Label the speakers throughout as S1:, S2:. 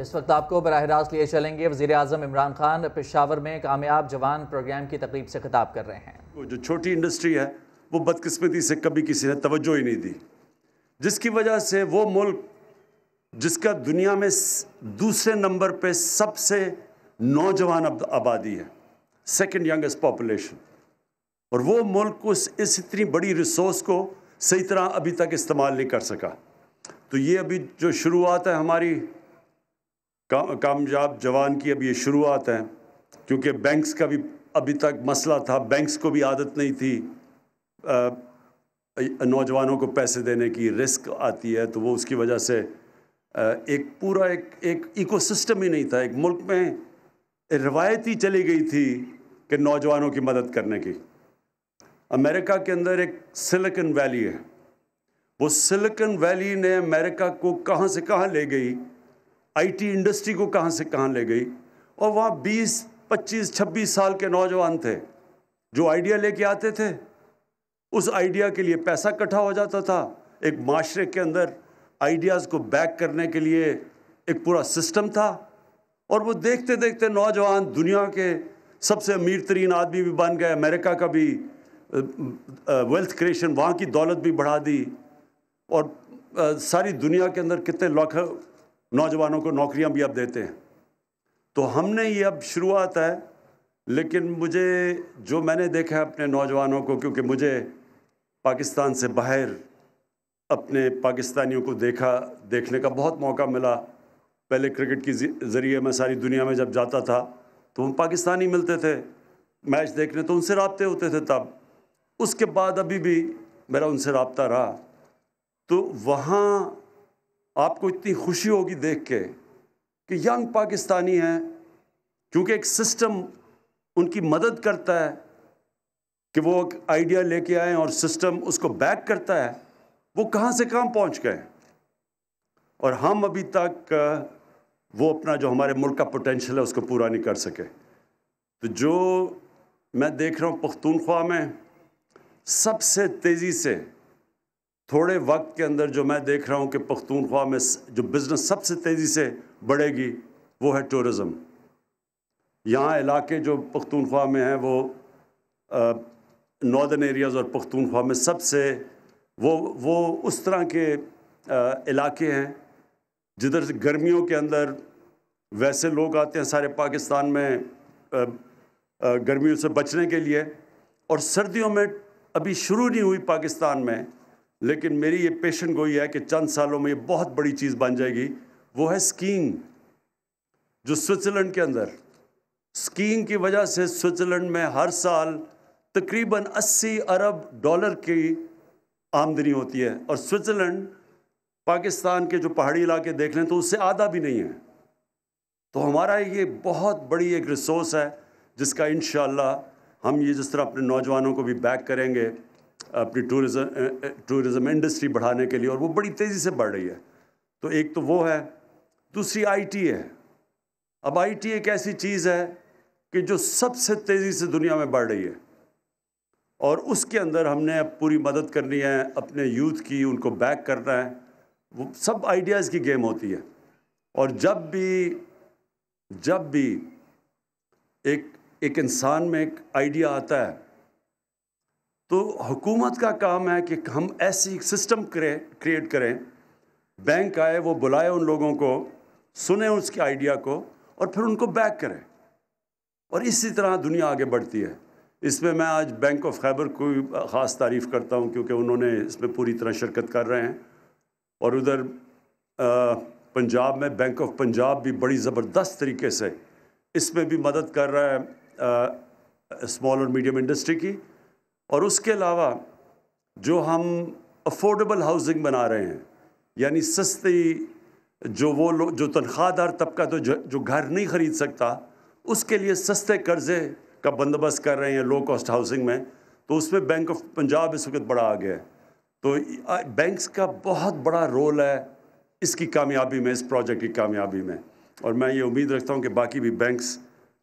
S1: इस वक्त आपको बरह रास्त लिए चलेंगे वजी अजम इमरान खान, पेशावर में कामयाब जवान प्रोग्राम की तकरीब से खिताब कर रहे हैं।
S2: वो जो छोटी इंडस्ट्री है, वो बदकस्मती से कभी किसी ने तवज्जो ही नहीं दी। जिसकी वजह से वो मुल्क, जिसका दुनिया में दूसरे नंबर पे सबसे नौजवान आबादी है सेकंड यंगेस्ट पॉपुलेशन और वो मुल्क उस, इस इतनी बड़ी रिसोर्स को सही तरह अभी तक इस्तेमाल नहीं कर सका। तो ये अभी जो शुरुआत है हमारी का, कामयाब जवान की अभी ये शुरुआत है क्योंकि बैंक्स का भी अभी तक मसला था बैंक्स को भी आदत नहीं थी नौजवानों को पैसे देने की रिस्क आती है तो वो उसकी वजह से एक पूरा एक एक इकोसिस्टम ही नहीं था एक मुल्क में रवायत ही चली गई थी कि नौजवानों की मदद करने की। अमेरिका के अंदर एक सिलिकन वैली है वो सिलिकन वैली ने अमेरिका को कहाँ से कहाँ ले गई आईटी इंडस्ट्री को कहाँ से कहाँ ले गई? और वहाँ 20, 25, 26 साल के नौजवान थे जो आइडिया लेके आते थे। उस आइडिया के लिए पैसा इकट्ठा हो जाता था। एक माशरे के अंदर आइडियाज़ को बैक करने के लिए एक पूरा सिस्टम था। और वो देखते देखते नौजवान दुनिया के सबसे अमीर तरीन आदमी भी बन गए। अमेरिका का भी वेल्थ क्रिएशन वहाँ की दौलत भी बढ़ा दी। और सारी दुनिया के अंदर कितने लाख नौजवानों को नौकरियाँ भी अब देते हैं। तो हमने ये अब शुरुआत है, लेकिन मुझे, जो मैंने देखा है अपने नौजवानों को, क्योंकि मुझे पाकिस्तान से बाहर अपने पाकिस्तानियों को देखा, देखने का बहुत मौका मिला। पहले क्रिकेट की ज़रिए मैं सारी दुनिया में जब जाता था तो हम पाकिस्तानी मिलते थे। मैच देखने तो उनसे रबते होते थे तब। उसके बाद अभी भी मेरा उनसे रबता रहा। तो वहाँ आपको इतनी खुशी होगी देख के कि यंग पाकिस्तानी हैं, क्योंकि एक सिस्टम उनकी मदद करता है कि वो एक आइडिया लेके आए और सिस्टम उसको बैक करता है, वो कहाँ से कहाँ पहुँच गए। और हम अभी तक, वो अपना जो हमारे मुल्क का पोटेंशियल है, उसको पूरा नहीं कर सके। तो जो मैं देख रहा हूँ पख्तूनख्वा में, सबसे तेज़ी से थोड़े वक्त के अंदर जो मैं देख रहा हूँ कि पख्तूनख्वा में जो बिज़नेस सबसे तेज़ी से बढ़ेगी वो है टूरिज़म यहाँ इलाके जो पख्तूनख्वा में हैं वो नॉर्दर्न एरियाज़ और पख्तूनख्वा में सबसे वो वो उस तरह के आ, इलाके हैं जिधर गर्मियों के अंदर वैसे लोग आते हैं सारे पाकिस्तान में आ, आ, गर्मियों से बचने के लिए और सर्दियों में अभी शुरू नहीं हुई पाकिस्तान में लेकिन मेरी ये पेशन गोई है कि चंद सालों में ये बहुत बड़ी चीज़ बन जाएगी। वो है स्कीइंग जो स्विट्ज़रलैंड के अंदर। स्कीइंग की वजह से स्विट्ज़रलैंड में हर साल तकरीबन 80 अरब डॉलर की आमदनी होती है। और स्विट्ज़रलैंड पाकिस्तान के जो पहाड़ी इलाके देख लें तो उससे आधा भी नहीं है। तो हमारा ये बहुत बड़ी एक रिसोर्स है, जिसका इन हम ये जिस तरह अपने नौजवानों को भी बैक करेंगे। अपनी टूरिज़म टूरिज़म इंडस्ट्री बढ़ाने के लिए और वो बड़ी तेज़ी से बढ़ रही है। तो एक तो वो है, दूसरी आईटी है। अब आईटी एक ऐसी चीज़ है कि जो सबसे तेज़ी से दुनिया में बढ़ रही है और उसके अंदर हमने अब पूरी मदद करनी है, अपने यूथ की उनको बैक करना है। वो सब आइडियाज़ की गेम होती है और जब भी जब भी एक एक इंसान में एक आइडिया आता है तो हुकूमत का काम है कि हम ऐसी सिस्टम क्रिएट करें। बैंक आए, वो बुलाए उन लोगों को, सुने उसके आइडिया को और फिर उनको बैक करें। और इसी तरह दुनिया आगे बढ़ती है। इसमें मैं आज बैंक ऑफ़ खैबर को ख़ास तारीफ़ करता हूँ क्योंकि उन्होंने इसमें पूरी तरह शिरकत कर रहे हैं। और उधर पंजाब में बैंक ऑफ़ पंजाब भी बड़ी ज़बरदस्त तरीके से इसमें भी मदद कर रहा है स्मॉल और मीडियम इंडस्ट्री की। और उसके अलावा जो हम अफोर्डेबल हाउसिंग बना रहे हैं, यानी सस्ती जो वो लोग जो तनख्वाहदार तबका तो जो घर नहीं ख़रीद सकता, उसके लिए सस्ते कर्ज़े का बंदोबस्त कर रहे हैं लो कॉस्ट हाउसिंग में तो उसमें बैंक ऑफ़ पंजाब इस वक्त बड़ा आ गया है। तो बैंक्स का बहुत बड़ा रोल है इसकी कामयाबी में, इस प्रोजेक्ट की कामयाबी में। और मैं ये उम्मीद रखता हूँ कि बाकी भी बैंक्स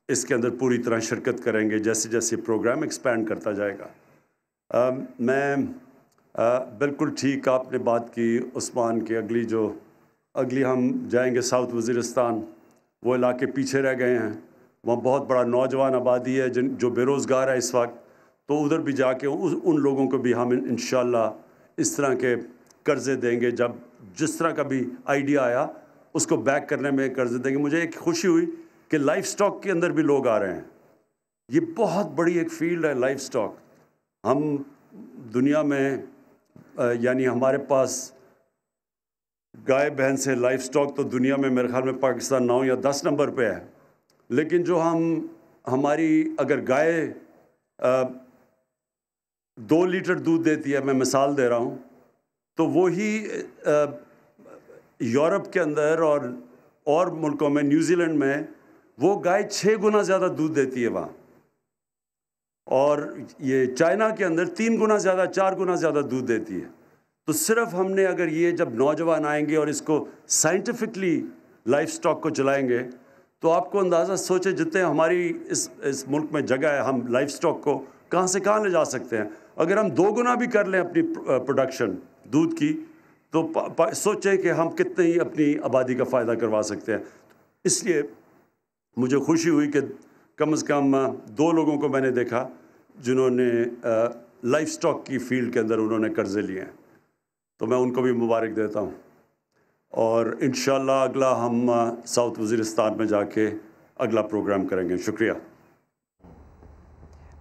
S2: इसके अंदर पूरी तरह शिरकत करेंगे जैसे जैसे प्रोग्राम एक्सपैंड करता जाएगा। आ, मैं आ, बिल्कुल ठीक आपने बात की उस्मान की अगली जो अगली हम जाएँगे साउथ वज़ीरस्तान वो इलाके पीछे रह गए हैं। वहाँ बहुत बड़ा नौजवान आबादी है जिन जो बेरोज़गार है इस वक्त। तो उधर भी जाके उस उन लोगों को भी हम इन इस तरह के कर्ज़े देंगे। जब जिस तरह का भी आइडिया आया उसको बैक करने में कर्ज़े देंगे। मुझे एक खुशी हुई कि लाइफ स्टॉक के अंदर भी लोग आ रहे हैं। ये बहुत बड़ी एक फ़ील्ड है लाइफ स्टॉक हम दुनिया में यानी हमारे पास गाय बहन से लाइफ स्टॉक तो दुनिया में मेरे ख्याल में पाकिस्तान नौ या दस नंबर पे है। लेकिन जो हम, हमारी अगर गाय दो लीटर दूध देती है, मैं मिसाल दे रहा हूँ तो वो ही यूरोप के अंदर और और मुल्कों में, न्यूजीलैंड में, वो गाय छः गुना ज़्यादा दूध देती है वहाँ। और ये चाइना के अंदर तीन गुना ज़्यादा, चार गुना ज़्यादा दूध देती है। तो सिर्फ़ हमने अगर ये जब नौजवान आएँगे और इसको साइंटिफिकली लाइफ स्टॉक को चलाएँगे तो आपको अंदाज़ा सोचे जितने हमारी इस इस मुल्क में जगह है, हम लाइफ स्टॉक को कहाँ से कहाँ ले जा सकते हैं। अगर हम दो गुना भी कर लें अपनी प्रोडक्शन दूध की तो सोचें कि हम कितने ही अपनी आबादी का फ़ायदा करवा सकते हैं। इसलिए मुझे खुशी हुई कि कम से कम दो लोगों को मैंने देखा जिन्होंने लाइफ स्टॉक की फ़ील्ड के अंदर उन्होंने कर्ज़े लिए हैं। तो मैं उनको भी मुबारक देता हूँ। और इन अगला हम साउथ वज़ीरस्तान में जाके अगला प्रोग्राम करेंगे। शुक्रिया।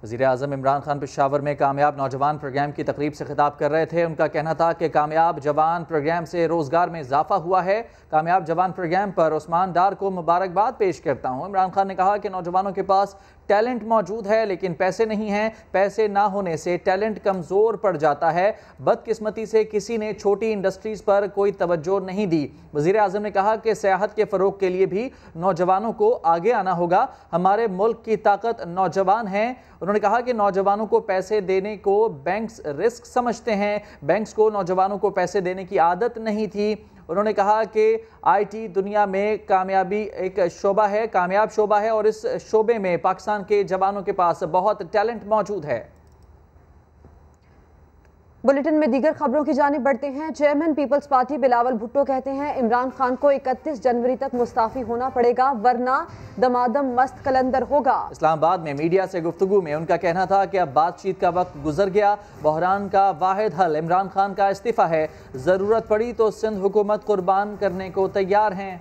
S1: वजी अजम इमरान खान पेशावर में कामयाब नौजवान प्रोग्राम की तकरीब से खिताब कर रहे थे। उनका कहना था कि कामयाब जवान प्रोग्राम से रोज़गार में इजाफा हुआ है। कामयाब जवान प्रोग्राम पर उस्मान डार को मुबारकबाद पेश करता हूँ। इमरान खान ने कहा कि नौजवानों के पास टैलेंट मौजूद है, लेकिन पैसे नहीं हैं। पैसे ना होने से टैलेंट कमज़ोर पड़ जाता है। बदकिस्मती से किसी ने छोटी इंडस्ट्रीज़ पर कोई तवज्जो नहीं दी। वज़ी अजम ने कहा कि सियाहत के फ़रोग के लिए भी नौजवानों को आगे आना होगा। हमारे मुल्क की ताकत नौजवान हैं। उन्होंने कहा कि नौजवानों को पैसे देने को बैंक्स रिस्क समझते हैं। बैंक्स को नौजवानों को पैसे देने की आदत नहीं थी। उन्होंने कहा कि आईटी दुनिया में कामयाबी एक शोबा है, कामयाब शोबा है और इस शोबे में पाकिस्तान के जवानों के पास बहुत टैलेंट मौजूद है।
S3: बुलेटिन में दीगर खबरों की जाने बढ़ते हैं। Chairman peoples party Bilawal Bhutto कहते हैं इमरान खान को 31 जनवरी तक मुस्ताफी होना पड़ेगा वरना दमादम मस्त कलंदर होगा।
S1: इस्लामाबाद में मीडिया से गुफ्तगु में उनका कहना था कि अब बातचीत का वक्त गुजर गया बहरान का वाहिद हल इमरान खान का इस्तीफा है। ज़रूरत पड़ी तो सिंध हुकूमत कुर्बान करने को तैयार हैं।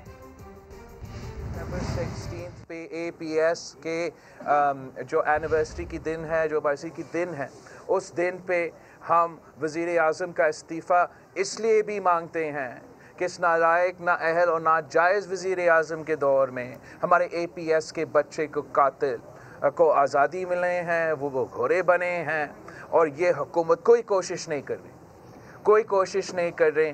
S4: पे ए पी एस के जो एनिवर्सरी की दिन है जो बरसी की दिन है उस दिन पे हम वज़ी अजम का इस्तीफ़ा इसलिए भी मांगते हैं कि इस नालायक, ना अहल और नाजायज़ वज़ी अजम के दौर में हमारे ए पी एस के बच्चे को कातिल, को आज़ादी मिले हैं, वो वो घोड़े बने हैं और ये हुकूमत कोई कोशिश नहीं कर रही। कोई कोशिश नहीं कर रहे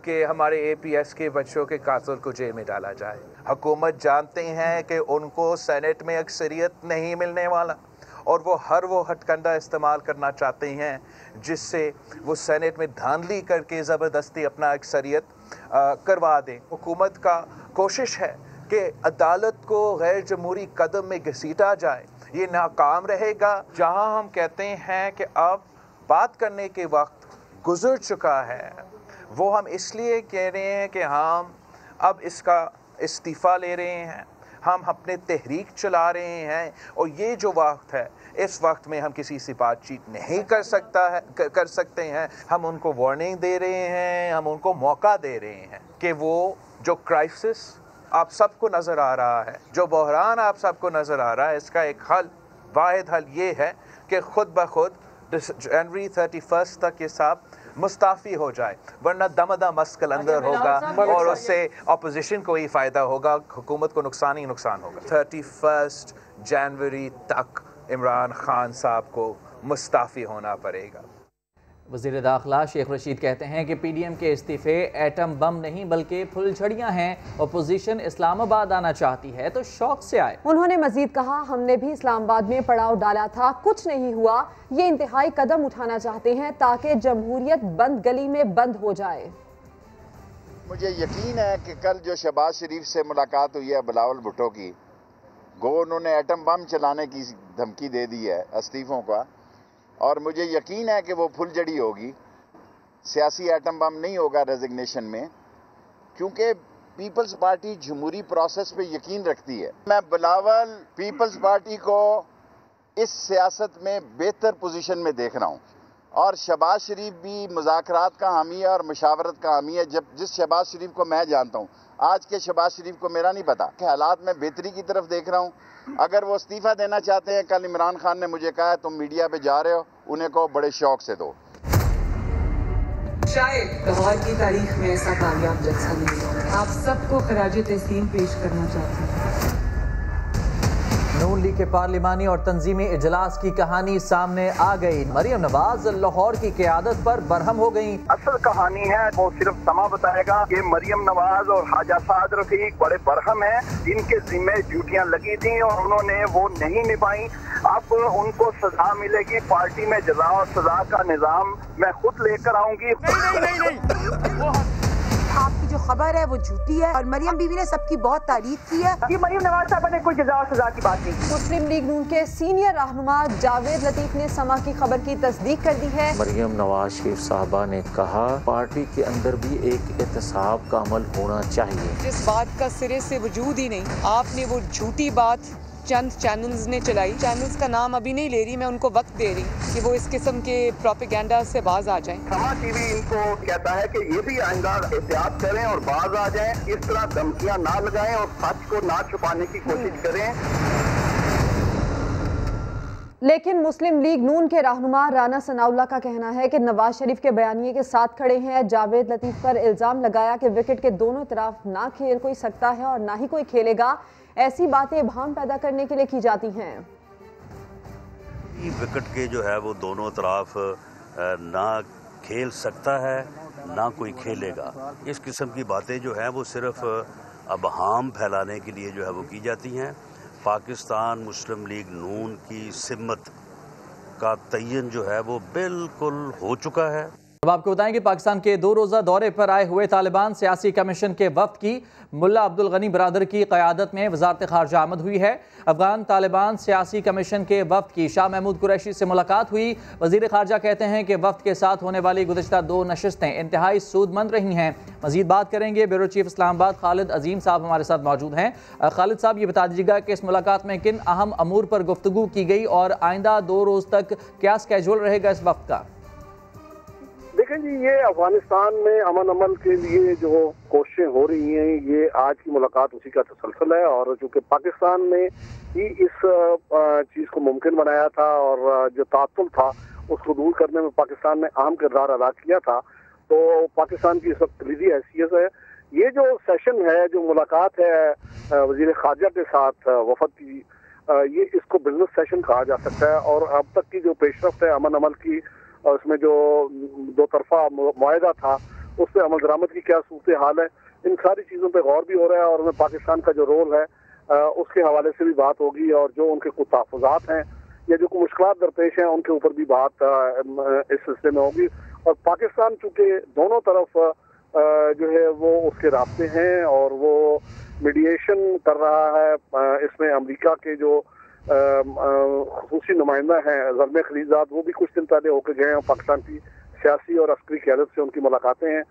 S4: कि हमारे ए पी एस के बच्चों के कातिल को जेल में डाला जाए। हुकूमत जानते हैं कि उनको सेनेट में अक्सरियत नहीं मिलने वाला। और वो हर वो हटकंडा इस्तेमाल करना चाहते हैं, जिससे वो सेनेट में धांधली करके ज़बरदस्ती अपना अक्सरियत करवा दें। हुकूमत का कोशिश है कि अदालत को गैर जमहूरी कदम में घसीटा जाए। ये नाकाम रहेगा। जहाँ हम कहते हैं कि अब बात करने के वक्त गुजर चुका है। वो हम इसलिए कह रहे हैं कि हम अब इसका इस्तीफ़ा ले रहे हैं। हम अपने तहरीक चला रहे हैं और ये जो वक्त है, इस वक्त में हम किसी से बातचीत नहीं कर सकता है कर सकते हैं। हम उनको वार्निंग दे रहे हैं, हम उनको मौका दे रहे हैं कि वो जो क्राइसिस आप सबको नज़र आ रहा है, जो बहरान आप सबको नज़र आ रहा है, इसका एक हल वाद हल ये है कि खुद ब खुद जनवरी थर्टी फ़र्स्ट तक ये सब मुस्ताफ़ी हो जाए वरना दमदा मस्कल अंदर होगा और उससे अपोजिशन को ही फ़ायदा होगा हुकूमत को नुकसान ही नुकसान होगा। थर्टी फ़र्स्ट जनवरी तक इमरान खान साहब को मुस्ताफ़ी होना पड़ेगा।
S1: वज़ीर दाखिला शेख रशीद कहते हैं कि पी डी एम के इस्तीफ़े एटम बम नहीं बल्कि फुलझड़ियाँ हैं। अपोजिशन इस्लामाबाद आना चाहती है तो शौक से आए।
S3: उन्होंने मजीद कहा हमने भी इस्लामाबाद में पड़ाव डाला था कुछ नहीं हुआ। ये इंतहाई कदम उठाना चाहते हैं ताकि जमहूरियत बंद गली में बंद हो जाए।
S5: मुझे यकीन है कि कल जो शहबाज शरीफ से मुलाकात हुई है बिलावल भुट्टो की गो उन्होंने एटम बम चलाने की धमकी दे दी है इस्तीफ़ों का। और मुझे यकीन है कि वो फुलझड़ी होगी। सियासी एटम बम नहीं होगा रेजिग्नेशन में, क्योंकि पीपल्स पार्टी जमहूरी प्रोसेस पे यकीन रखती है। मैं बिलावल पीपल्स पार्टी को इस सियासत में बेहतर पोजीशन में देख रहा हूँ। और शहबाज शरीफ भी मुजाकरात का हामी है और मशावरत का हामी है। जब जिस शहबाज शरीफ को मैं जानता हूँ, आज के शहबाज शरीफ को मेरा नहीं पता। हालात में बेहतरी की तरफ़ देख रहा हूँ। अगर वो इस्तीफ़ा देना चाहते हैं, कल इमरान खान ने मुझे कहा है, तुम मीडिया पे जा रहे हो, उन्हें को बड़े शौक से दो।
S6: शायद की तारीख में ऐसा कामयाब जलसा नहीं आप सबको खराज तहसीम पेश करना चाहते हूँ।
S1: नून लीग के पार्लिमानी और तंजीमी इजलास की कहानी सामने आ गई। मरियम नवाज़ लाहौर की क्यादत पर बरहम हो गई।
S7: असल कहानी है वो सिर्फ़ समा बताएगा कि मरियम नवाज़ और हाजा साद रफीक बड़े बरहम हैं। जिनके जिम्मे ड्यूटियाँ लगी थी और उन्होंने वो नहीं निभाई। अब उनको सजा मिलेगी पार्टी में जजा और सजा का निज़ाम। मैं खुद लेकर आऊँगी। नहीं, नहीं, नहीं,
S8: नहीं। आपकी जो खबर है वो झूठी है। और मरियम बीवी ने सबकी बहुत तारीफ़ की है।
S9: ये मरियम नवाज़ साहब ने कोई जजा सजा की बात नहीं
S3: मुस्लिम लीग नून के सीनियर रहनुमा जावेद लतीफ ने समा की खबर की तस्दीक कर दी है।
S10: मरियम नवाज़ शरीफ साहबा ने कहा पार्टी के अंदर भी एक एहतसाब का अमल होना चाहिए।
S6: जिस बात का सिरे से वजूद ही नहीं। आपने वो झूठी बात चंद चैनल्स ने चलाई। चैनल्स का नाम अभी नहीं ले रही मैं उनको वक्त दे रही कि वो इस किस्म के प्रोपेगेंडा से बाज आ जाएँ।
S7: समा टीवी इनको कहता है कि ये भी आइंदा एहतियात करें और बाज आ जाएँ इस तरह धमकियाँ ना लगाएँ और सच को ना छुपाने की कोशिश करें।
S3: लेकिन मुस्लिम लीग नून के रहनुमा राना सनाउल्ला का कहना है कि नवाज़ शरीफ के बयानिए के साथ खड़े हैं। जावेद लतीफ़ पर इल्ज़ाम लगाया कि विकेट के दोनों तरफ़ ना खेल कोई सकता है और ना ही कोई खेलेगा। ऐसी बातें भाम पैदा करने के लिए की जाती हैं।
S11: विकेट के जो है वो दोनों तरफ़ ना खेल सकता है, ना कोई खेलेगा। इस किस्म की बातें जो हैं वो सिर्फ़ अबहाम फैलाने के लिए जो है वो की जाती हैं। पाकिस्तान मुस्लिम लीग नून की सिमत का तयन जो है वो बिल्कुल हो चुका है।
S1: अब आपको बताएँ कि पाकिस्तान के दो रोज़ा दौरे पर आए हुए तालिबान सियासी कमीशन के वक्त की मुला अब्दुल गनी बरदर की क़्यादत में वजारत खारजा आमद हुई है। अफगान तालिबान सियासी कमीशन के वक्त की शाह महमूद कुरैशी से मुलाकात हुई। वज़ीर खारजा कहते हैं कि वक्त के साथ होने वाली गुजशत दो नशस्तें इंतहाई सूदमंद रही हैं। मजीद बात करेंगे, ब्यूरो चीफ इस्लामाबाद खालिद अजीम साहब हमारे साथ मौजूद हैं। खालिद साहब, ये बता दीजिएगा कि इस मुलाकात में किन अहम अमूर पर गुफ्तु की गई और आइंदा दो रोज़ तक क्या स्केजूल रहेगा इस वक्त का?
S12: देखें जी, ये अफ़गानिस्तान में अमन अमल के लिए जो कोशिशें हो रही हैं, ये आज की मुलाकात उसी का तसलसल है और चूँकि पाकिस्तान ने ही इस चीज़ को मुमकिन बनाया था और जो तातुल था, उसको दूर करने में पाकिस्तान ने अहम किरदार अदा किया था। तो पाकिस्तान की इस वक्त कलीदी हैसियत है। ये जो सेशन है, जो मुलाकात है वज़ीर खारजा के साथ वफद की ये इसको बिज़नेस सेशन कहा जा सकता है और अब तक की जो पेशरफ है अमन अमल की और उसमें जो, दो तरफा माहा था उस पर अमल दरामद की क्या सूरत हाल है, इन सारी चीज़ों पर गौर भी हो रहा है और उसमें पाकिस्तान का जो रोल है उसके हवाले से भी बात होगी और जो उनके कुछ तहफात हैं, या जो कुछ मुश्किल दरपेश हैं, उनके ऊपर भी बात इस सिलसिले में होगी। और पाकिस्तान चूँकि दोनों तरफ़ जो है वो उसके रास्ते हैं और वो मीडिएशन कर रहा है इसमें अमेरिका के जो खसूसी नुमाइंदा हैं जरम खलीजात वो भी कुछ दिन पहले होकर गए हैं पाकिस्तान की सियासी और अस्करी क्यादत से उनकी मुलाकातें हैं।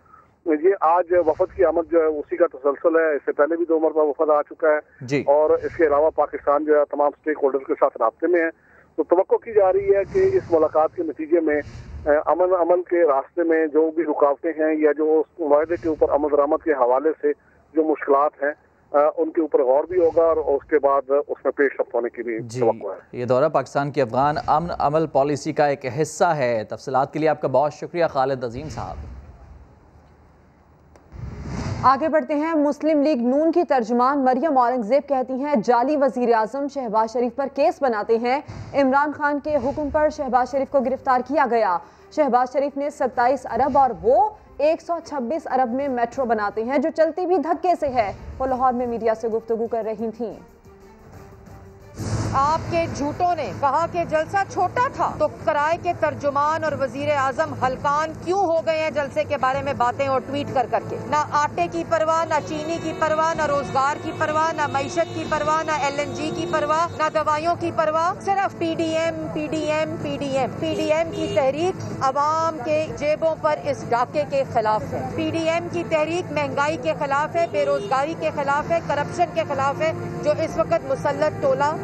S12: ये आज वफद की आमद जो है उसी का तसलसल है। इससे पहले भी दो मरतबा वफद आ चुका है और इसके अलावा पाकिस्तान जो है तमाम स्टेक होल्डर के साथ रबते में है। तो तो की जा रही है कि इस मुलाकात के नतीजे में अमन अमन के रास्ते में जो भी रुकावटें हैं या जो उस माहे के ऊपर अमल दरामद के हवाले से जो मुश्किल हैं उनके ऊपर गौर भी होगा और उसके बाद उसमें पेश होने की भी है।
S1: ये दौरा पाकिस्तान की अफगान अमन अमल पॉलिसी का एक हिस्सा है। तफसलात के लिए आपका बहुत शुक्रिया खालिद अजीम साहब।
S3: आगे बढ़ते हैं। मुस्लिम लीग नून की तर्जमान मरियम औरंगज़ेब कहती हैं जाली वज़ीर अजम शहबाज शरीफ पर केस बनाते हैं। इमरान खान के हुक्म पर शहबाज शरीफ को गिरफ़्तार किया गया। शहबाज शरीफ ने 27 अरब और वो 126 अरब में मेट्रो बनाते हैं, जो चलती भी धक्के से है, वो लाहौर में मीडिया से गुफ्तु कर रही थी।
S13: आपके झूठों ने कहा कि जलसा छोटा था। तो कराए के तर्जुमान और वज़ीर आज़म हलकान क्यों हो गए हैं जलसे के बारे में बातें और ट्वीट कर करके? ना आटे की परवाह, ना चीनी की परवाह, ना रोज़गार की परवाह, ना मीशत की परवाह, ना एल एन जी की परवाह, ना दवाइयों की परवाह, सिर्फ़ P D M, P D M, P D M. P D M की तहरीक अवाम के जेबों पर इस डाके के खिलाफ है। पी डी एम की तहरीक महँगाई के खिलाफ है, बेरोजगारी के खिलाफ है, करप्शन के खिलाफ है, जो इस वक्त मुसलत टोला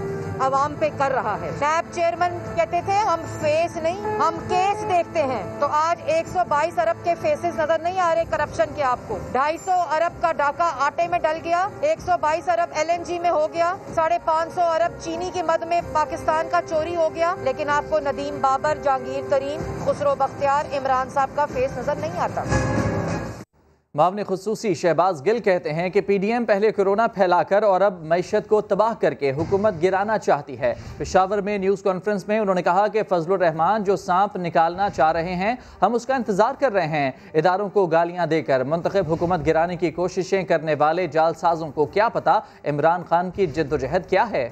S13: अवाम पे कर रहा है। नैब चेयरमैन कहते थे, हम फेस नहीं, हम केस देखते हैं। तो आज 122 अरब के फेसेस नज़र नहीं आ रहे करप्शन के आपको। 250 अरब का डाका आटे में डल गया 122 अरब एलएनजी में हो गया, साढ़े पाँच अरब चीनी की मद में पाकिस्तान का चोरी हो गया। लेकिन आपको नदीम बाबर, जहांगीर तरीन खुसरो बख्तियार, इमरान साहब का फेस नज़र नहीं आता।
S1: मामले खसूसी शहबाज गिल कहते हैं कि पी डी एम पहले कोरोना फैलाकर और अब मीशत को तबाह करके हुकूमत गिराना चाहती है। पेशावर में न्यूज़ कॉन्फ्रेंस में उन्होंने कहा कि फजल रहमान जो सांप निकालना चाह रहे हैं, हम उसका इंतज़ार कर रहे हैं। इदारों को गालियाँ देकर मंतखब हुकूमत गिराने की कोशिशें करने वाले जालसाजों को क्या पता? इमरान खान की जद्दोजहद क्या है?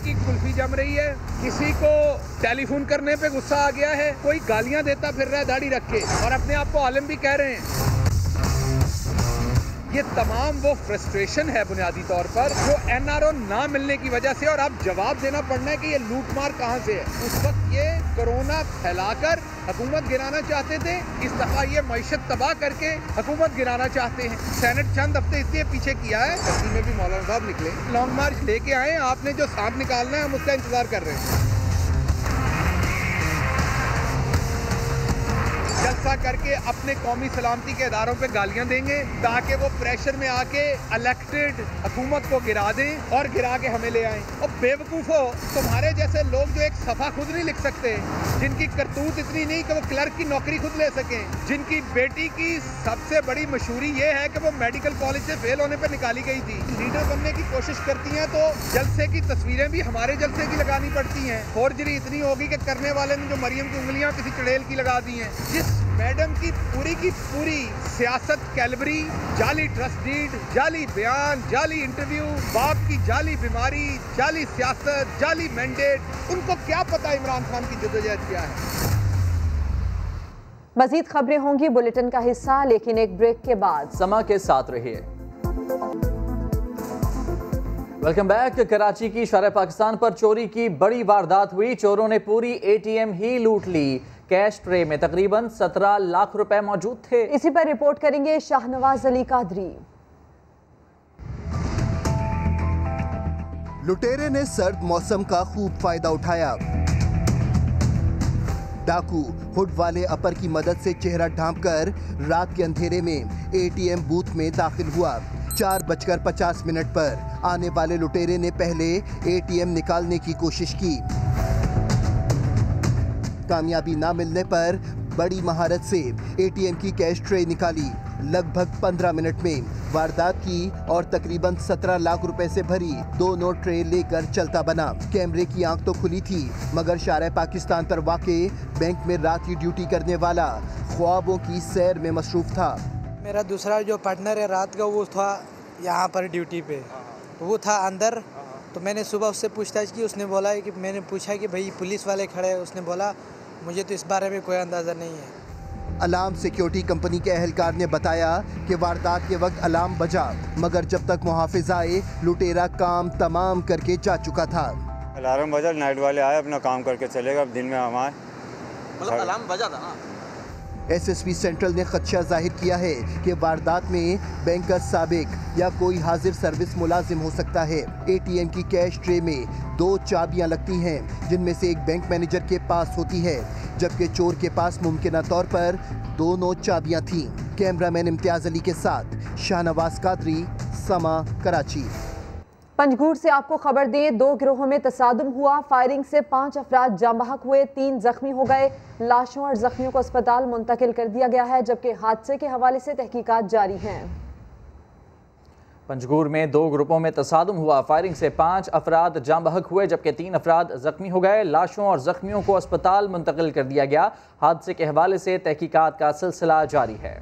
S14: की कुल्फी जम रही है। किसी को टेलीफोन करने पे गुस्सा आ गया है। कोई गालियाँ देता फिर रहा है दाढ़ी रख के और अपने आप को आलम भी कह रहे हैं। ये तमाम वो फ्रस्ट्रेशन है बुनियादी तौर पर, जो एनआरओ ना मिलने की वजह से और आप जवाब देना पड़ना है कि ये लूटमार कहाँ से है। उस वक्त ये कोरोना फैलाकर हुकूमत गिराना चाहते थे, इस दफ़ा ये मीशत तबाह करके हुकूमत गिराना चाहते हैं। सैनेट चंद हफ़्ते इसलिए पीछे किया है कसी में भी मौलाना साहब निकले। लॉन्ग मार्च लेके आए, आपने जो सांप निकालना है, हम उसका इंतज़ार कर रहे हैं। जलसा करके अपने कौमी सलामती के इदारों पे गालियाँ देंगे, ताकि वो प्रेशर में आके इलेक्टेड हुकूमत को गिरा दें और गिरा के हमें ले आएँ। और बेवकूफ़ो तुम्हारे जैसे लोग जो एक सफ़ा खुद नहीं लिख सकते, जिनकी करतूत इतनी नहीं कि वो क्लर्क की नौकरी खुद ले सकें, जिनकी बेटी की सबसे बड़ी मशहूरी ये है कि वो मेडिकल कॉलेज से फेल होने पर निकाली गई थी। लीडर बनने की कोशिश करती हैं तो जलसे की तस्वीरें भी हमारे जलसे की लगानी पड़ती हैं। फोर्जरी इतनी होगी कि करने वाले ने जो मरियम की उंगलियाँ किसी चड़ेल की लगा दी हैं। जिस मैडम की पूरी की पूरी सियासत कैलबरी जाली ट्रस्ट डीड जाली बयान जाली इंटरव्यू बाप की जाली बीमारी जाली सियासत जाली मैंडेट उनको क्या पता इमरान खान की जदोजहद क्या है?
S3: मजीद खबरें होंगी बुलेटिन का हिस्सा लेकिन एक ब्रेक के बाद।
S1: समा के साथ रहिए। Welcome back. कराची की शार पाकिस्तान पर चोरी की बड़ी वारदात हुई। चोरों ने पूरी एटीएम ही लूट ली। कैश ट्रे में तकरीबन 17 लाख रुपए मौजूद थे।
S3: इसी पर रिपोर्ट करेंगे शाहनवाज अली कादरी
S15: लुटेरे ने सर्द मौसम का खूब फ़ायदा उठाया। डाकू हुड वाले अपर की मदद से चेहरा ढांपकर रात के अंधेरे में एटीएम बूथ में दाखिल हुआ। चार बजकर पचास मिनट पर आने वाले लुटेरे ने पहले एटीएम निकालने की कोशिश की। कामयाबी ना मिलने पर बड़ी महारत से एटीएम की कैश ट्रे निकाली। लगभग 15 मिनट में वारदात की और तकरीबन 17 लाख रुपए से भरी दो नोट ट्रे लेकर चलता बना। कैमरे की आँख तो खुली थी, मगर शार पाकिस्तान पर वाक़ बैंक में रात की ड्यूटी करने वाला ख्वाबों की सैर में मसरूफ था।
S16: मेरा दूसरा जो पार्टनर है, रात का वो था यहाँ पर ड्यूटी पे। वो था अंदर। तो मैंने सुबह उससे पूछताछ की, उसने बोला कि, मैंने पूछा कि भाई, पुलिस वाले खड़े हैं। उसने बोला मुझे तो इस बारे में कोई अंदाज़ा नहीं है।
S15: अलार्म सिक्योरिटी कंपनी के अहलकार ने बताया कि वारदात के वक्त अलार्म बजा मगर जब तक मुहाफिज आए लुटेरा काम तमाम करके जा चुका था।
S17: अलार्म बजा नाइट वाले आए अपना काम करके चले चलेगा दिन में हम आए।
S18: मतलब अलार्म बजा था ना
S15: एसएसपी सेंट्रल ने खदशा ज़ाहिर किया है कि वारदात में बैंकर सबक या कोई हाजिर सर्विस मुलाजिम हो सकता है। एटीएम की कैश ट्रे में दो चाबियाँ लगती हैं, जिनमें से एक बैंक मैनेजर के पास होती है, जबकि चोर के पास मुमकिन तौर पर दोनों चाबियाँ थीं। कैमरामैन इम्तियाज़ अली के साथ शाहनवाज कादरी, समा कराची।
S3: पंजगूर से आपको खबर दें, दो गिरोहों में तसादम हुआ। फायरिंग से पाँच अफराद जामबहक हुए, तीन जख्मी हो गए। लाशों और जख्मियों को अस्पताल मुंतकिल कर दिया गया है, जबकि हादसे के हवाले से तहकीकात जारी हैं।
S1: पंजगूर में दो ग्रुपों में तसादम हुआ। फायरिंग से पाँच अफराद जाम बहक हुए, जबकि तीन अफराद जख्मी हो गए। लाशों और जख्मियों को अस्पताल मुंतकिल कर दिया गया। हादसे के हवाले से तहकीकात का सिलसिला जारी है।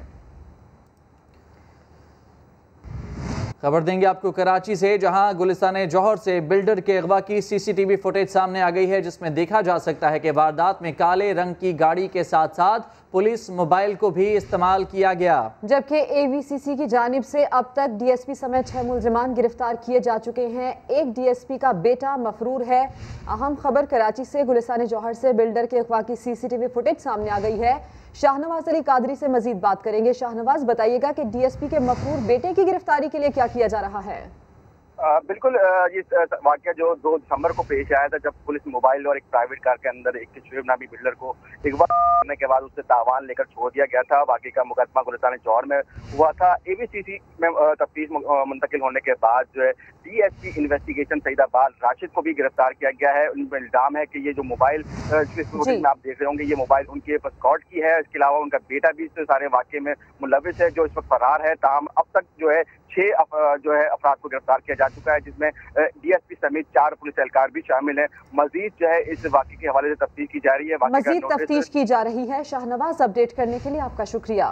S1: खबर देंगे आपको कराची से, जहाँ गुलिस्तान जौहर से बिल्डर के अगवा की सीसीटीवी फुटेज सामने आ गई है, जिसमें देखा जा सकता है कि वारदात में काले रंग की गाड़ी के साथ साथ पुलिस मोबाइल को भी इस्तेमाल किया गया।
S3: जबकि एवीसीसी की जानिब से अब तक डीएसपी समेत छह मुलजमान गिरफ़्तार किए जा चुके हैं। एक डीएसपी का बेटा मफरूर है। अहम खबर कराची से, गुलिस्तान जौहर से बिल्डर के अगवा की सीसीटीवी फुटेज सामने आ गई है। शाहनवाज अली कादरी से मजीद बात करेंगे। शाहनवाज, बताइएगा कि डीएसपी के मफरूर बेटे की गिरफ्तारी के लिए क्या किया जा रहा है?
S19: आ, बिल्कुल ये वाक्य जो दो दिसंबर को पेश आया था जब पुलिस मोबाइल और एक प्राइवेट कार के अंदर एक शुएब नामी बिल्डर को एक अगवा करने के बाद उससे तावान लेकर छोड़ दिया गया था। बाकी का मुकदमा गुलिस्तान जौहर में हुआ था। एवीसीसी में तफ्तीश मुंतकिल होने के बाद जो है डीएसपी इन्वेस्टिगेशन सईदाबाद राशिद को भी गिरफ़्तार किया गया है। उन पर इल्ज़ाम है कि ये जो मोबाइल में आप देख रहे होंगे ये मोबाइल उनके स्कॉट की है। इसके अलावा उनका बेटा भी इस सारे वाक्य में मुलविस है जो इस वक्त फरार है। ताहम अब तक जो है छह जो है अफराद को गिरफ़्तार किया जा चुका है जिसमें डीएसपी समेत चार पुलिस एहलकार भी शामिल है। मजीद जो है इस वाक्य के हवाले से तफ्तीश की जा रही है।
S3: मजीद तफ्तीश की जा रही है। शाहनवाज अपडेट करने के लिए आपका शुक्रिया।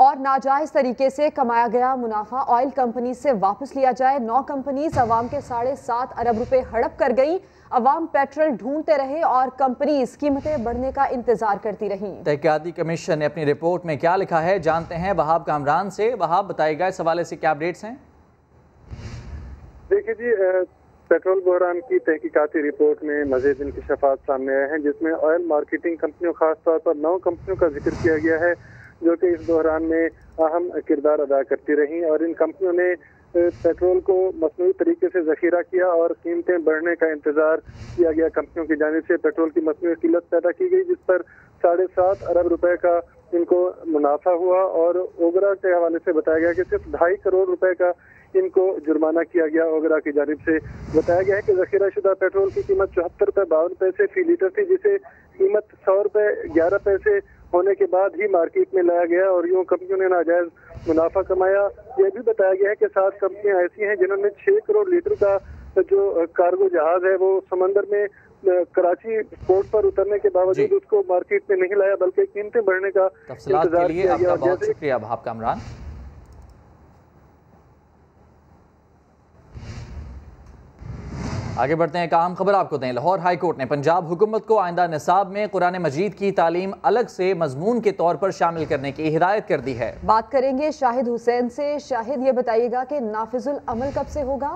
S3: और नाजायज तरीके से कमाया गया मुनाफा ऑयल कंपनी से वापस लिया जाए। नौ कंपनीज़ अवाम के साढ़े सात अरब रुपए हड़प कर गई। अवाम पेट्रोल ढूंढते रहे और कंपनीज़ कीमतें बढ़ने का इंतज़ार करती रही।
S1: तहकीयाती कमीशन ने अपनी रिपोर्ट में क्या लिखा है जानते हैं वहाब कामरान से। वहाब बताएगा इस हवाले से क्या अपडेट्स हैं?
S20: देखिए जी पेट्रोल बहरान की तहकीकाती रिपोर्ट में मजीद इंकशाफात सामने आए हैं जिसमें ऑयल मार्केटिंग कंपनियों खासतौर पर नौ कंपनियों का ज़िक्र किया गया है जो कि इस बहरान में अहम किरदार अदा करती रहीं और इन कंपनियों ने पेट्रोल को मसनू तरीके से जखीरा किया और कीमतें बढ़ने का इंतज़ार किया गया। कंपनियों की जानब से पेट्रोल की मसनू किल्लत पैदा की गई, जिस पर साढ़े सात अरब रुपए का इनको मुनाफा हुआ और ओगरा के हवाले से बताया गया कि सिर्फ़ ढाई करोड़ रुपए का इनको जुर्माना किया गया। ओगरा की जानब से बताया गया है कि जखीरा शुदा पेट्रोल की कीमत चौहत्तर रुपए, बावन पैसे फ़ी लीटर थी, जिसे कीमत सौ रुपए, ग्यारह पैसे होने के बाद ही मार्केट में लाया गया और यूँ कंपनियों ने नाजायज मुनाफा कमाया। यह भी बताया गया है कि सात कंपनियाँ ऐसी हैं जिन्होंने छह करोड़ लीटर का जो कार्गो जहाज़ है वो समंदर में कराची पोर्ट पर उतरने के बावजूद उसको मार्केट में नहीं लाया बल्कि कीमतें बढ़ने का
S1: इंतज़ार किया गया। बहुत शुक्रिया भाव आगे बढ़ते हैं काम खबर आपको दें। लाहौर हाई कोर्ट ने पंजाब हुकूमत को आइंदा निसाब में कुरान मजीद की तालीम अलग से मजमून के तौर पर शामिल करने की हिदायत कर दी है।
S3: बात करेंगे शाहिद हुसैन से। शाहिद ये बताइएगा कि नाफिजुल अमल कब से होगा?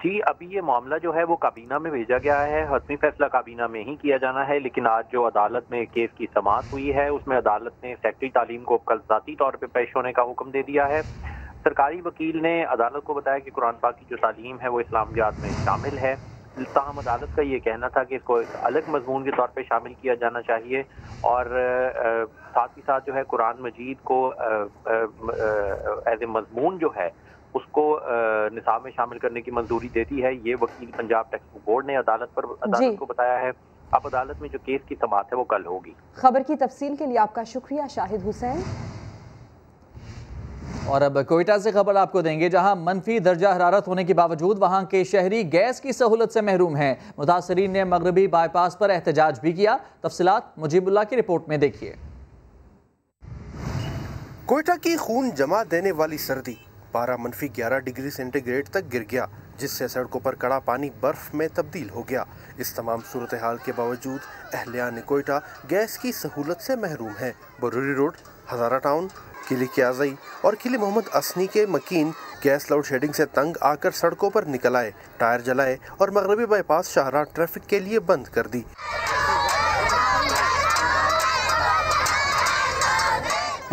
S9: जी अभी ये मामला जो है वो काबीना में भेजा गया है। हतमी फैसला काबीना में ही किया जाना है लेकिन आज जो अदालत में केस की समात हुई है उसमें अदालत ने सेक्रेटरी तालीम को कल जाती तौर पर पेश होने का हुक्म दे दिया है। सरकारी वकील ने अदालत को बताया कि कुरान पाक की जो तालीम है वो इस्लामियात में शामिल है। ताहम अदालत का ये कहना था कि इसको एक अलग मजमून के तौर पर शामिल किया जाना चाहिए और साथ ही साथ जो है कुरान मजीद को एज ए मजमून जो है उसको निसाब में शामिल करने की मंजूरी देती है। ये वकील पंजाब टेक्स बोर्ड ने अदालत पर अदालत को बताया है। अब अदालत में जो केस की समात है वो कल होगी।
S3: खबर की तफसील के लिए आपका शुक्रिया शाहिद हुसैन।
S1: और अब कोयटा से खबर आपको देंगे, जहाँ मनफी दर्जा हरारत होने के बावजूद वहाँ के शहरी गैस की सहूलत से महरूम हैं। मुतासरीन ने मगरबी बाईपास पर एहतजाज भी किया। तफसीत मुजीबुल्ला की रिपोर्ट में देखिए।
S21: कोयटा की खून जमा देने वाली सर्दी पारा मनफी ग्यारह डिग्री सेंटीग्रेड तक गिर गया, जिससे सड़कों पर कड़ा पानी बर्फ़ में तब्दील हो गया। इस तमाम सूरत हाल के बावजूद अहलियान कोयटा गैस की सहूलत से महरूम है। बरूरी रोड, हजारा टाउन किली क्याजई और किली मोहम्मद असनी के मकीन गैस लोड शेडिंग से तंग आकर सड़कों पर निकल आए, टायर जलाए और मगरबी बाईपास शाहरा ट्रैफ़िक के लिए बंद कर दी।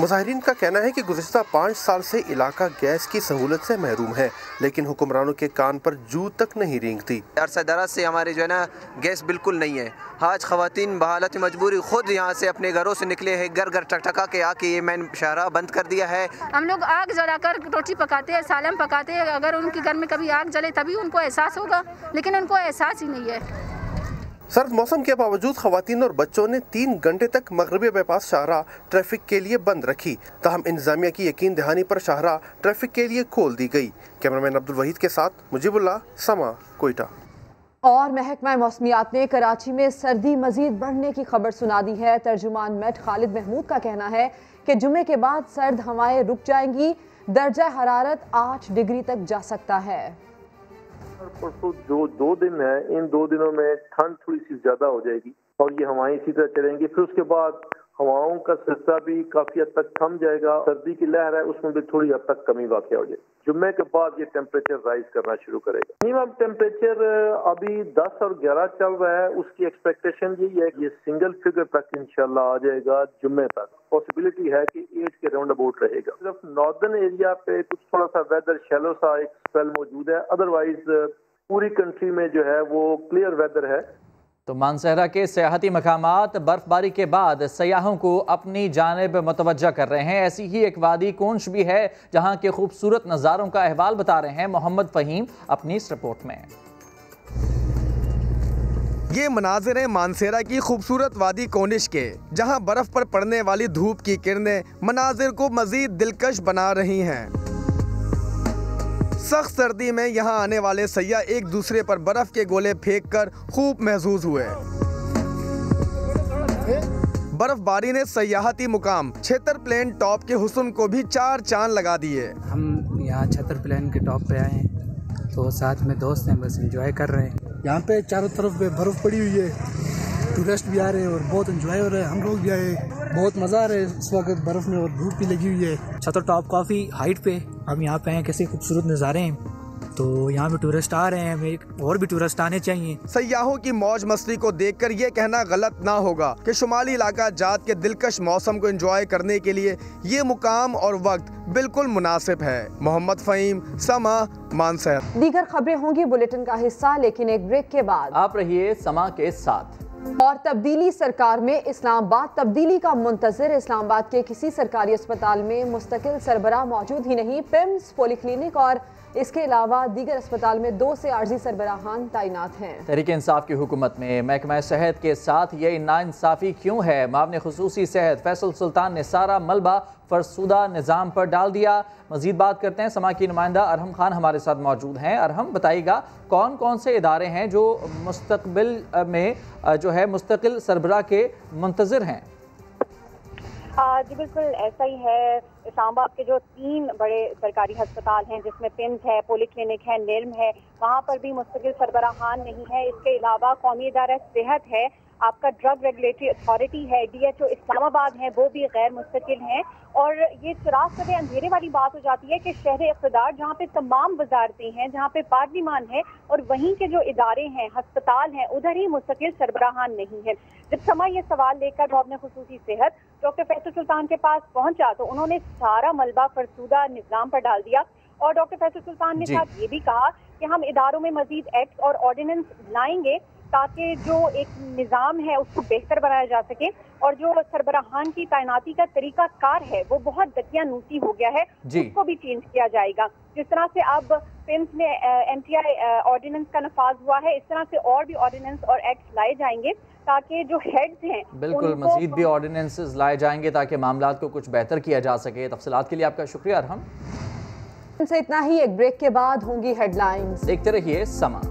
S21: मुजाहरीन का कहना है कि गुजशत पाँच साल से इलाका गैस की सहूलत से महरूम है लेकिन हुक्मरानों के कान पर जू तक नहीं रेंगती।
S22: अरसा दराज से हमारे जो है ना गैस बिल्कुल नहीं है। आज खातन बहालत मजबूरी खुद यहाँ से अपने घरों से निकले हैं घर घर टकटका के आके ये मैंने शहरा बंद कर दिया है।
S23: हम लोग आग जलाकर रोटी पकाते हैं सालम पकाते हैं अगर उनके घर में कभी आग जले तभी उनको एहसास होगा लेकिन उनको एहसास ही नहीं है।
S21: सर्द मौसम के बावजूद खातन और बच्चों ने तीन घंटे तक मगरबी बाईपास शाहरा ट्रैफ़िक के लिए बंद रखी। तहम इंतजामिया की यकीन दहानी पर शाहरा ट्रैफ़िक के लिए खोल दी गई। कैमरामैन अब्दुल वहीद के साथ मुजीबुल्ला, समा, कोयटा।
S3: और महकमा मौसमियात ने कराची में सर्दी मजीद बढ़ने की खबर सुना दी है। तर्जुमान मेट खालिद महमूद का कहना है कि जुमे के बाद सर्द हवाएँ रुक जाएँगी। दर्जा हरारत आठ डिग्री तक जा सकता है।
S24: परसों जो दो दिन है, इन दो दिनों में ठंड थोड़ी सी ज़्यादा हो जाएगी और ये हवाएँ इसी तरह चलेंगी। फिर उसके बाद हवाओं का सिलसिला भी काफ़ी हद तक थम जाएगा। सर्दी की लहर है, उसमें भी थोड़ी हद तक कमी वाक़ हो जाएगी। जुम्मे के बाद ये टेम्परेचर राइज करना शुरू करेगा। मिनिमम टेम्परेचर अभी 10 और 11 चल रहा है, उसकी एक्सपेक्टेशन यही है कि ये सिंगल फिगर तक इंशाल्लाह आ जाएगा जुम्मे तक। पॉसिबिलिटी है कि एट के राउंड अबाउट रहेगा। सिर्फ़ नॉर्दर्न एरिया पे कुछ थोड़ा सा वेदर शैलो सा एक स्पेल मौजूद है। अदरवाइज़ पूरी कंट्री में जो है वो क्लियर वेदर है।
S1: तो मानसहरा के सियाहती मकाम बर्फबारी के बाद सयाहों को अपनी जानब मुतवजह कर रहे हैं। ऐसी ही एक वादी कोंश भी है जहाँ के खूबसूरत नज़ारों का अहवाल बता रहे हैं मोहम्मद फ़हीम अपनी इस रिपोर्ट में।
S25: ये मनाजिर हैं मानसेरा की खूबसूरत वादी कोनिश के, जहाँ बर्फ़ पर पड़ने वाली धूप की किरणें मनाजिर को मजीद दिलकश बना रही हैं। सख्त सर्दी में यहाँ आने वाले सयाह एक दूसरे पर बर्फ़ के गोले फेंक कर खूब महसूस हुए। बर्फबारी ने सयाहती मुकाम छेतर प्लेन टॉप के हुसन को भी चार चाँद लगा दिए।
S26: हम यहाँ छतर प्लेन के टॉप पे आए हैं तो साथ में दोस्त हैं बस एंजॉय कर रहे हैं।
S27: यहाँ पे चारों तरफ़ पे बर्फ़ पड़ी हुई है। टूरिस्ट भी आ रहे हैं और बहुत एंजॉय हो रहे हैं। हम लोग भी आए बहुत मज़ा आ रहा है इस वक्त बर्फ़ में और धूप भी लगी हुई है।
S26: छतर टॉप काफ़ी हाइट पे हम यहाँ पे हैं कैसे खूबसूरत नज़ारे हैं। तो यहाँ पे टूरिस्ट आ रहे हैं हमें और भी टूरिस्ट आने चाहिए।
S25: सयाहों की मौज मस्ती को देखकर ये कहना गलत ना होगा कि शुमाली इलाका जात के दिलकश मौसम को एंजॉय करने के लिए ये मुकाम और वक्त बिल्कुल मुनासिब है। मोहम्मद फ़हीम समा मानसर
S3: दीगर खबरें होंगी बुलेटिन का हिस्सा लेकिन एक ब्रेक के बाद।
S1: आप रहिए समा के साथ।
S3: और तब्दीली सरकार में इस्लामाबाद, तब्दीली का मुंतजर, इस्लामाबाद के किसी सरकारी अस्पताल में मुस्तकिल सरबरा मौजूद ही नहीं। पिम्स पोलिक्लिनिक और इसके अलावा दीगर अस्पताल में दो से आर्जी सरबराहान तैनात हैं।
S1: तहरीक इंसाफ की हुकूमत में महकमा सेहत के साथ ये नाइंसाफ़ी क्यों है? मामले खसूसी सेहत फैसल सुल्तान ने सारा मलबा फरसुदा निज़ाम पर डाल दिया। मजीद बात करते हैं समा की नुमाइंदा अरहम खान हमारे साथ मौजूद हैं। अरहम, बताइएगा कौन कौन से इदारे हैं जो मुस्तबिल में जो है मुस्तकिल सरबरा के मंतज़र हैं?
S28: जी बिल्कुल, ऐसा ही है। इस्लामाबाद के जो तीन बड़े सरकारी अस्पताल हैं, जिसमें पिम्स है पोली क्लिनिक है, निर्म है, वहाँ पर भी मुस्तकिल सरबराहान नहीं है। इसके अलावा कौमी इदारा सेहत है आपका ड्रग रेगुलेटरी अथॉरिटी है डीएचओ इस्लामाबाद है वो भी गैर मुस्तकिल हैं। और ये चुराग कदे अंधेरे वाली बात हो जाती है कि शहर इकतदार जहाँ पे तमाम वजारतें हैं जहाँ पे पार्लिमान है और वहीं के जो इदारे हैं हस्पताल हैं उधर ही मुस्तकिल सरबराहान नहीं है। जब समय ये सवाल लेकर अपने खसूसी सेहत डॉक्टर फैसल सुल्तान के पास पहुँचा तो उन्होंने सारा मलबा फरसूदा निज़ाम पर डाल दिया। और डॉक्टर फैसल सुल्तान ने साथ ये भी कहा कि हम इदारों में मजीद एक्ट और ऑर्डिनेंस लाएँगे ताकि जो एक निज़ाम है उसको बेहतर बनाया जा सके और जो सरबराहान की तैनाती का तरीका कार है वो बहुत दकियानूसी हो गया है उसको भी चेंज किया जाएगा। जिस तरह से अब पिम्स में एम टी आई ऑर्डिनेंस का नफाज हुआ है इस तरह से और भी ऑर्डिनेंस और एक्ट लाए जाएँगे ताकि जो हेड्स हैं
S1: बिल्कुल मजीद भी ऑर्डिनेंस लाए जाएँगे ताकि मामला को कुछ बेहतर किया जा सके। तफसलात के लिए आपका शुक्रिया अरहम।
S3: से इतना ही एक ब्रेक के बाद होंगी हेडलाइंस
S1: देखते रहिए समा।